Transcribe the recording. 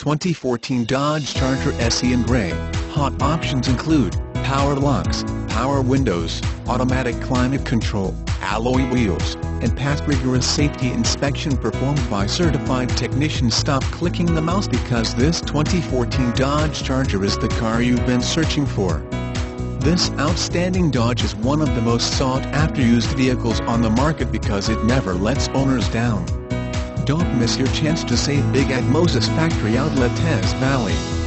2014 Dodge Charger SE in gray. Hot options include power locks, power windows, automatic climate control, alloy wheels, and passed rigorous safety inspection performed by certified technicians. Stop clicking the mouse because this 2014 Dodge Charger is the car you've been searching for. This outstanding Dodge is one of the most sought-after used vehicles on the market because it never lets owners down. Don't miss your chance to save big at Moses Factory Outlet Teays Valley.